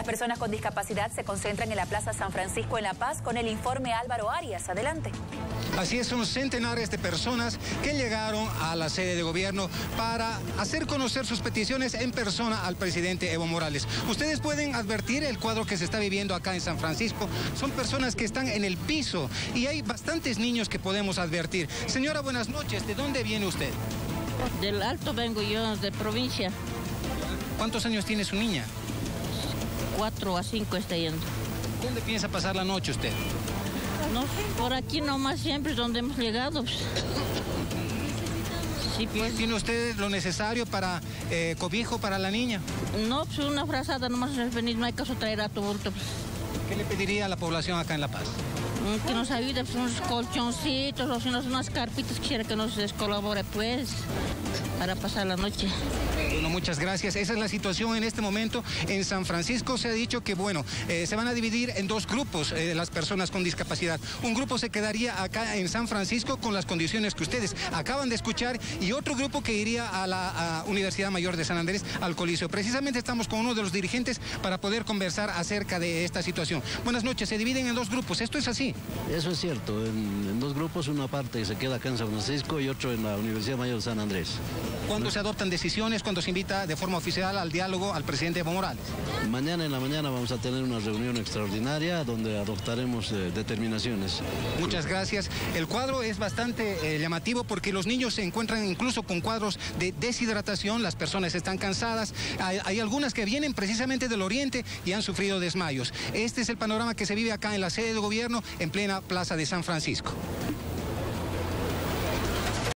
Las personas con discapacidad se concentran en la Plaza San Francisco en La Paz con el informe Álvaro Arias. Adelante. Así es, son centenares de personas que llegaron a la sede de gobierno para hacer conocer sus peticiones en persona al presidente Evo Morales. Ustedes pueden advertir el cuadro que se está viviendo acá en San Francisco. Son personas que están en el piso y hay bastantes niños que podemos advertir. Señora, buenas noches. ¿De dónde viene usted? Del Alto vengo yo, de provincia. ¿Cuántos años tiene su niña? Cuatro a cinco está yendo. ¿Dónde piensa pasar la noche usted? No, por aquí nomás siempre es donde hemos llegado. pues. Sí, pues. ¿Tiene usted lo necesario para eh, cobijo para la niña? No, pues una frazada nomás es venir, no hay caso traer a tu bulto. pues. ¿Qué le pediría a la población acá en La Paz? Mm, Que nos ayude, pues unos colchoncitos, o unas, unas carpitas, quisiera que nos descolabore, pues, para pasar la noche. Bueno, muchas gracias. Esa es la situación en este momento. En San Francisco se ha dicho que, bueno, eh, se van a dividir en dos grupos eh, las personas con discapacidad. Un grupo se quedaría acá en San Francisco con las condiciones que ustedes acaban de escuchar y otro grupo que iría a la a Universidad Mayor de San Andrés, al Coliseo. Precisamente estamos con uno de los dirigentes para poder conversar acerca de esta situación. Buenas noches. Se dividen en dos grupos. ¿Esto es así? Eso es cierto, en, en dos grupos, una parte se queda acá en San Francisco y otro en la Universidad Mayor de San Andrés. ¿Cuándo se adoptan decisiones? ¿Cuándo se invita de forma oficial al diálogo al presidente Evo Morales? Mañana en la mañana vamos a tener una reunión extraordinaria donde adoptaremos eh, determinaciones. Muchas gracias. El cuadro es bastante eh, llamativo porque los niños se encuentran incluso con cuadros de deshidratación, las personas están cansadas, hay, hay algunas que vienen precisamente del oriente y han sufrido desmayos. Este es el panorama que se vive acá en la sede de gobierno en plena plaza de San Francisco.